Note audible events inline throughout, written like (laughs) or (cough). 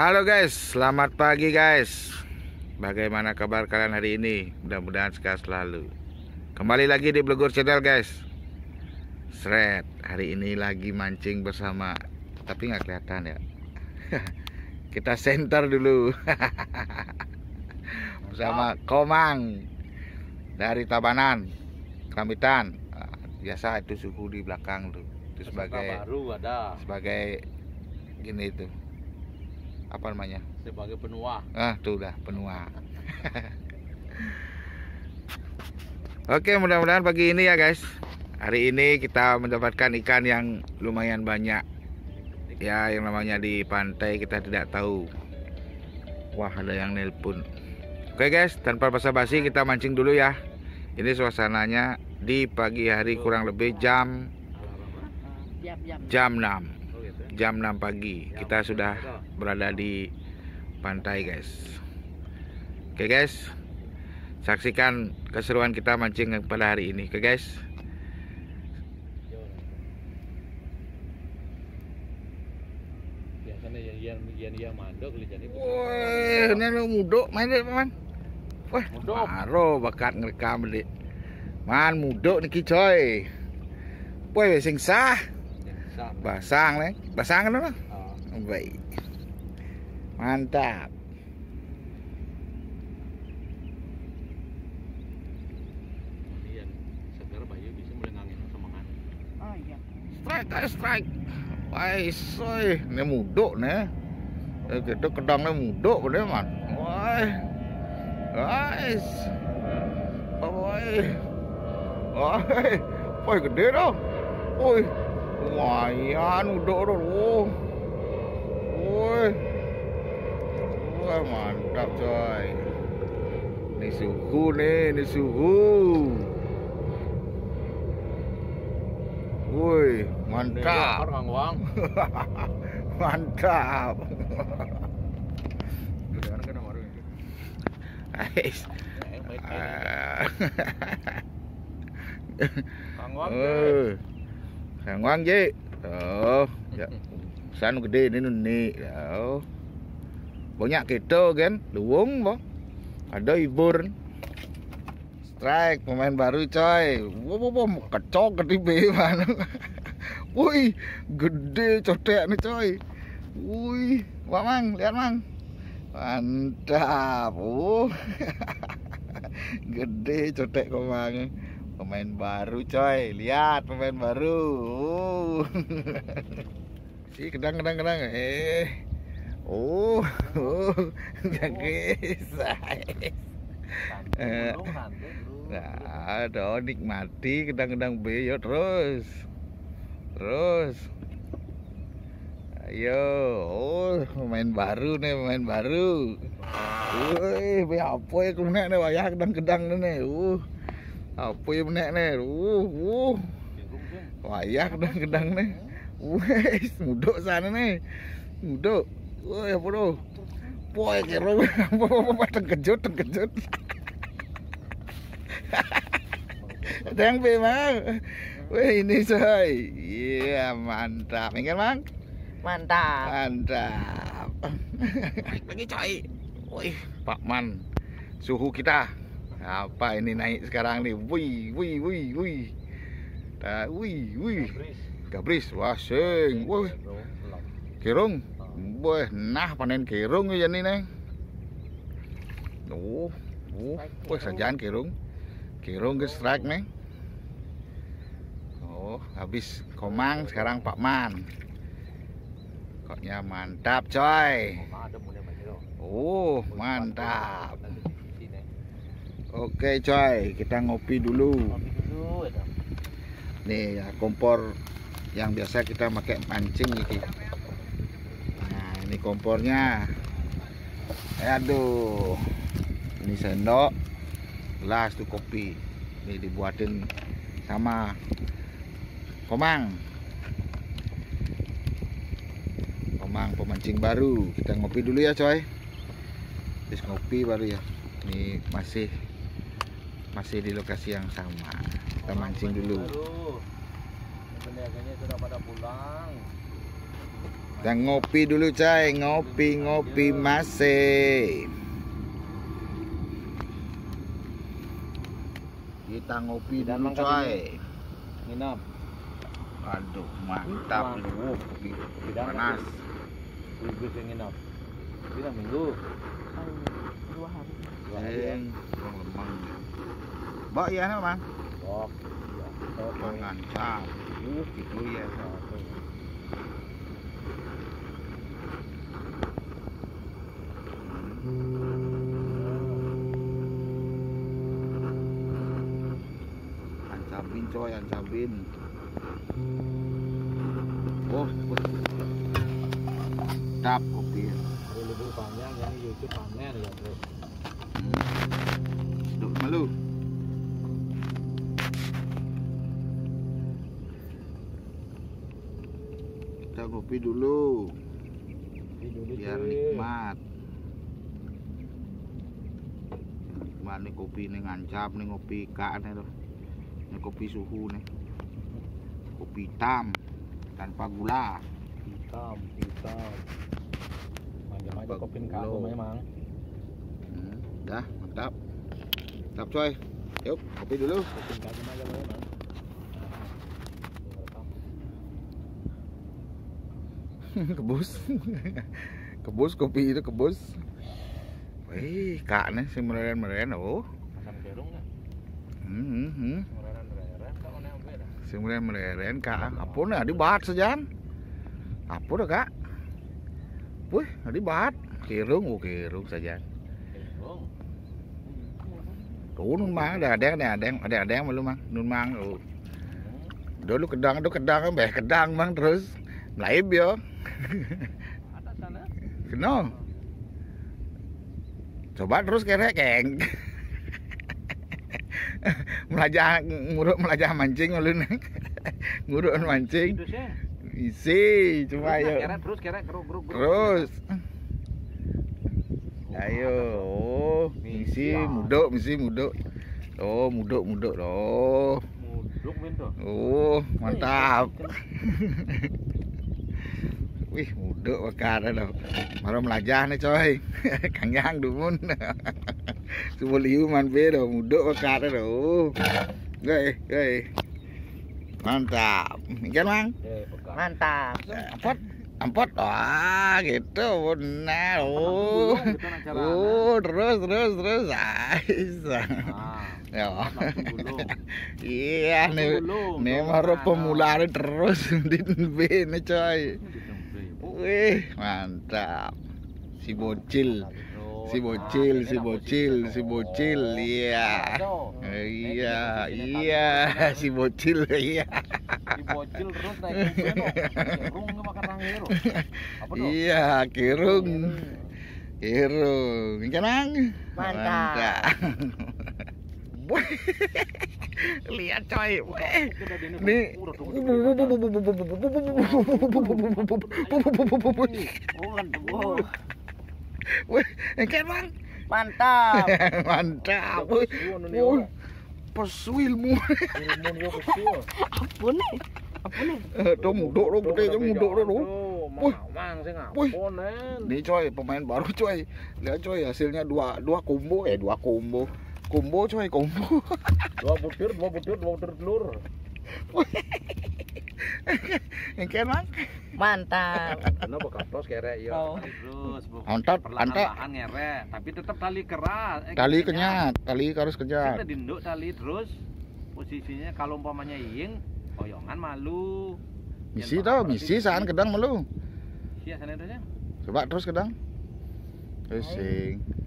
Halo guys, selamat pagi guys. Bagaimana kabar kalian hari ini? Mudah-mudahan sehat selalu. Kembali lagi di Blegur Channel guys. Sret, hari ini lagi mancing bersama tapi nggak kelihatan ya. (laughs) Kita center dulu. (laughs) bersama Komang dari Tabanan, Kamitan. Ah, Biasa itu suhu di belakang tuh. Itu sebagai baru ada sebagai gini itu apa namanya? Sebagai penua. ah tuh udah penua (laughs) oke mudah-mudahan pagi ini ya guys. Hari ini kita mendapatkan ikan yang lumayan banyak. Ya yang namanya di pantai kita tidak tahu. Wah ada yang nelpon. Oke guys tanpa basa-basi kita mancing dulu ya. Ini suasananya di pagi hari kurang lebih jam jam 6 Oh gitu. ya. Jam 6 pagi. Kita sudah berada di pantai guys. Oke guys. Saksikan keseruan kita mancing pada hari ini. Oke guys. Wah ini lo mudok. Main deh man. Wah baru bakat ngerekam deh man mudok niki coy. Wah sing sah Sah. basang nih basang kan apa Ah, baik mantap ini yang segar bayu bisa mulai ngangin semangat. Oh iya. strike guys strike. Wah soy ini mudok nih eh kita kedangnya mudok bener man wah guys wah wah wah gede dah woi lumayan mudok dah oh woi mantap coy ini suhu nih ini suhu woi mantap. (laughs) Mantap. Udah. Kang uang. Oh. Sang Wang je. Oh, ya. San gede ni ni. Oh. Banyak kita kan, luwung boh. Ada ibur. Strike pemain baru coy. Wo wo wo kecok ketibe mana. Woi, gede cotek nih coy. Wih, wah mang, lihat mang. Mantap. Uh. gede cotek komang. Pemain baru coy. Lihat pemain baru. Uh. (laughs) si kedang kedang kedang. Eh. (laughs) Oh, oh, guys. Eh. Nah, ada nikmati kedang-kedang beyo terus. Terus. Ayo, oh, pemain baru nih, pemain baru. Woi, be apa ya kena nih wayah kedang-kedang nih. Uh. Apa ya menek nih? Uh, uh. Wayah kedang-kedang nih. Wes, muduk sana nih. Muduk. Woi, apa tuh? Poy kira apa apa terkejut terkejut. Ada yang be mang. Wih ini coy. Iya mantap. Ingat mang? Mantap. Mantap. (laughs) Lagi coy. Wih Pak Man. Suhu kita. Apa ini naik sekarang nih? Wih wih wih wih. Dah, wih wih. Gabris. Wah sing. Wih kirung. Wih nah panen kirung ya nih neng. Oh, oh, wih sajaan kirung. Kirung ke strike nih. Oh, habis komang sekarang Pak Man. Koknya mantap coy. Oh, mantap. Oke coy, kita ngopi dulu. Kopi dulu ya. Nih ya kompor yang biasa kita pakai mancing ini. Nah, ini kompornya. Aduh. Ini sendok, gelas tuh kopi. Ini dibuatin sama Komang. Komang pemancing baru. Kita ngopi dulu ya, coy. Habis ngopi baru ya. Ini masih masih di lokasi yang sama. Kita mancing dulu. Sudah pada pulang. Kita ngopi dulu coy, ngopi-ngopi masih. Kita ngopi Dan dulu coy. Nginap. Aduh, mantap lu. Panas. Ibu yang nginap. Tidak minggu. Dua hari. Dua hari ya. Jeng, kurang lemang. Bawa ya no, Bang. Sok. Ya. Sok. Makan cap. Uh, gitu ya. Ancabin coy, ancabin. Oh, tap kopi. Hari libur panjang yang YouTube pamer ya bro. Duduk Kita kopi dulu biar nikmat. Nikmat nih kopi nih ngancap nih ngopi kak nih. Ini kopi suhu nih. Kopi hitam tanpa gula. Hitam, hitam. Bang kopi kamu memang. Hmm, dah mantap. Mantap coy. Yuk kopi dulu. Kopi kamu memang. (laughs) kebus kebus kopi itu kebus Wih, kak nih si meren meren oh. Makan kerung nggak? Hmm, hmm, hmm. Si meren meren kak. Apa nih? Di bahat sejan. Apa dah kak? Wih, di bahat. Kirung, oh kirung. Kerung. Tuh nun mang, ada ada ada ada ada ada yang belum mang, nun mang. Oh. Dulu kedang, dulu kedang, beh kedang mang terus. Melaib yo. (laughs) Ada sana. Kena. Coba terus kere keng. (laughs) melajah nguruk melajah mancing ulun. (laughs) nguruk mancing. Isi, coba ayo. Terus keret keruk keruk. Terus. Ayo, oh, misi muduk, misi muduk. Oh, muduk, muduk. Oh, minto. oh, mantap. Wih, muduk bakar dah. Baru melajah nih coy. Kang Yang dumun. Semua liu man be dah, muduk bakar dah. Oh. Gay, gay. Mantap. Ikan mang. Eh, pegang. Mantap. Ampot, ampot. Wah, gitu. Benar. Oh. Gulung gitu nak cara. Oh, terus terus terus. Ais. Ah, Ya. langsung gulung. Iya, nih. Gulung, Nih gulung. baru Nah, pemula nih terus di bene coy. Wih, mantap. Si bocil, si bocil, si bocil, si bocil. Iya. Iya, iya, si bocil, iya. Si bocil terus naik nggak makan? Iya, kirung. Kirung. Ikan mang. Mantap. (laughs) Lihat coy. Ini (laughs) Nih. kan mang. Mantap. Mantap. Ilmu kecil. Apa nih? Apa nih? Tuh tuh gede tuh muduk tuh. tuh. Wih. Wih. Nih coy, pemain baru coy. Lihat coy, hasilnya dua dua combo eh dua combo. Combo coy, combo. (laughs) Dua butir, dua butir, dua butir telur. (laughs) Ikan mang. Mantap. Kenapa kaplos kere ya? Oh. Terus antot. Perlahan-lahan ngere, tapi tetap tali keras. Eh, Tali kenyat. kenyat, tali harus Kita kenyat. dinduk tali terus posisinya kalau umpamanya ying koyongan malu. Misi tau, misi saan kedang melu. Iya sana itu. Coba terus kedang. Pusing. Baik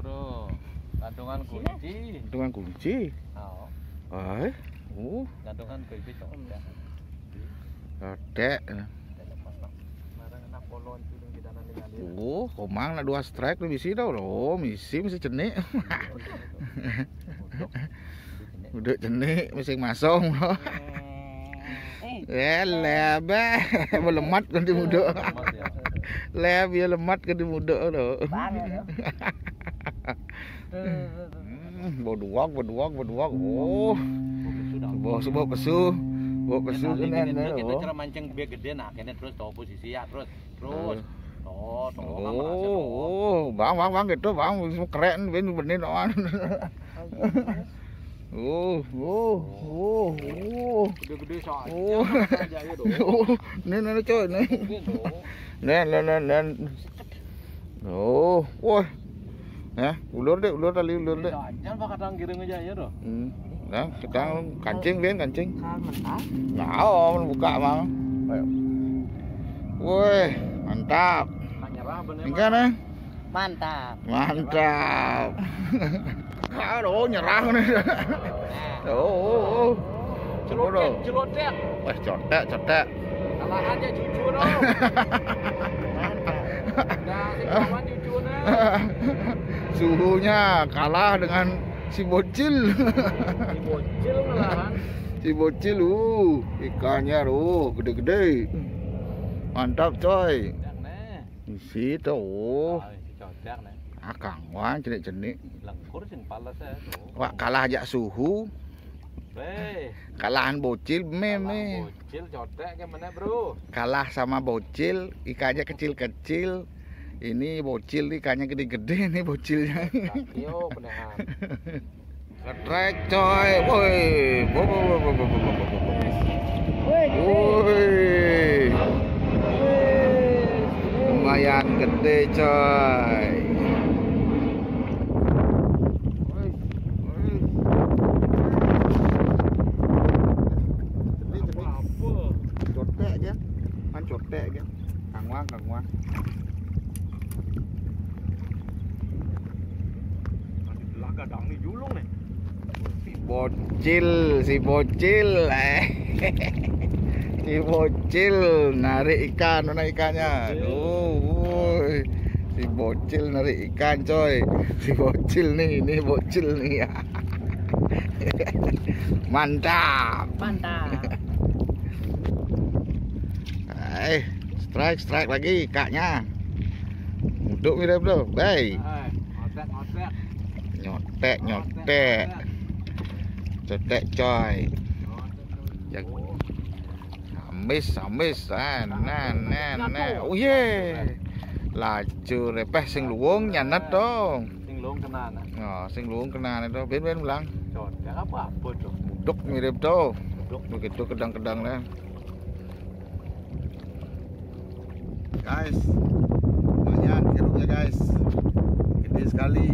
bro. Gantungan kunci. Dengan kunci. Oh, Ay, uh, gantungan kunci cok. Ya. nanti ngalir. Oh, komang nak dua strike lu misi tau. Oh, misi mesti cenik. (laughs) Udah cenik mesti masong. Eh, Eh, lebe. Melemat kan di muduk. Leb ya lemat kan di muduk Bodoak, bodoak, bodoak. Oh. Bos sebab kesu. Bos kesu kan. Kita cara mancing biar gede nah kene terus tau posisi ya terus. Terus. Oh, oh, bang, bang, bang gitu, bang, keren, ben, bener, doan. Oh, oh, oh, oh. Gede-gede soalnya. Oh. Oh, nên nó chơi này. Nên lên lên lên. Ồ, ôi. ya ulur deh ulur tali ulur deh. Jangan pakai kadang giring aja iya hmm, ya doh hmm. nah kadang kancing deh kancing. Nah buka woi mantap. Enggak nih mantap. Mantap. (laughs) Aduh oh, nyerah nih. Nah. Oh, oh, oh. wah salah aja jujur oh. (laughs) dong nah, (laughs) Suhunya kalah dengan si bocil. Si bocil malahan. (laughs) si bocil, uh, ikannya, uh, gede-gede. Mantap, coy. Di situ, oh. Ah. Akang wan jenik-jenik. Lengkur sing palas ya tuh. Wah, kalah aja suhu. Kalahan bocil, kalah meme. Bocil celotek gimana, Bro? Kalah sama bocil, ikannya kecil-kecil. Ini bocil nih kayaknya gede-gede nih bocilnya. Yo, beneran. Ketrek coy. Woi, bo bo bo bo bo bo bo. Woi. Lumayan gede coy. Chột tệ chứ. Ăn chột tệ chứ. Càng ngoan càng ngoan. Wang, Kang Wang. Di belakang dang nih julung nih. Si bocil, si bocil. Eh. (laughs) si bocil narik ikan, mana ikannya? Aduh, woi. Si bocil narik ikan, coy. Si bocil nih, ini bocil nih (laughs) ya. Mantap. Mantap. (laughs) Eh, strike, strike lagi kaknya. Duduk mirip bro, nhọt tẹ nhọt tẹ cho tẹ trời giật. Mấy sáu mấy sáu na na na. oh yeah là chưa rồi bé sinh luống nhà nát đó. Sinh luống cái nào ờ, sinh luống cái nào này đó. Biết biết lăng? Đúc như đẹp đó. Đúc. Cái đúc cái đằng cái đằng đó. Guys banyak jeruknya guys. Gede sekali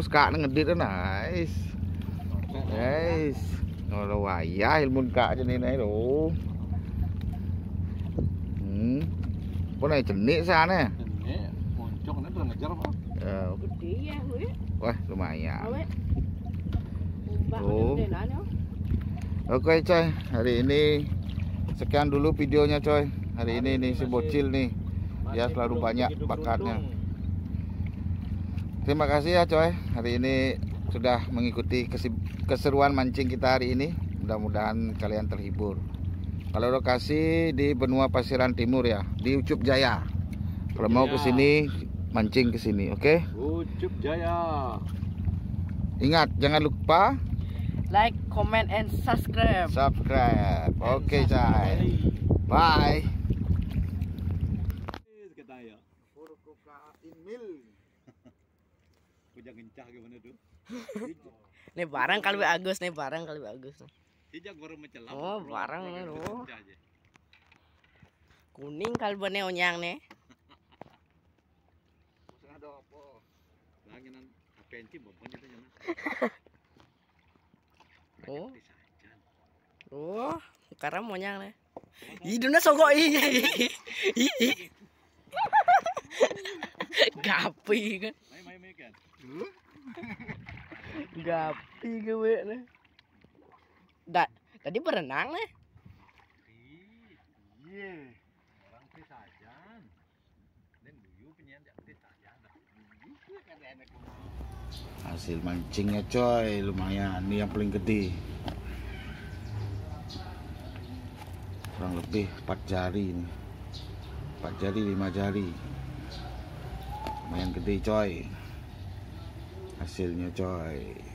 terus kak ngedit kan, nice. Nice. Ngono wayah ilmu kak jenis ini lho hmm. Pun aja jenis sana jenis muncul ini udah ngejar pak ya, gede ya gue wah lumayan. Tuh. Oke coy, hari ini sekian dulu videonya coy. Hari ini nih si bocil nih, dia selalu banyak bakarnya. Terima kasih ya coy. Hari ini sudah mengikuti keseruan mancing kita hari ini. Mudah-mudahan kalian terhibur. Kalau lokasi di benua Pasiran Timur ya, di Ucup Jaya. Kalau mau ke Jaya. sini mancing ke sini, oke? Ucup Jaya. Ingat jangan lupa Like, comment, and subscribe. subscribe. Oke coy. Bye. bocah gimana tuh? (laughs) nih barang kali bagus nih barang kali Agus. Hijau baru mencelam. Oh barang nih lo. Kuning kali bener onyang nih. (laughs) Masalah ada apa? Bapaknya tuh jangan. Oh. Oh, karena nyang nih. Oh, ih sogok ih, (laughs) Gapi kan. Main-main kan. Huh? Gapi gue nih. Da, tadi berenang nih. Iya. Orang sih saja. Dan buyu penyen jak sih saja. Hasil mancingnya coy lumayan. Ini yang paling gede. Kurang lebih 4 jari ini. 4 jari 5 jari. Lumayan gede coy. Hasilnya coy.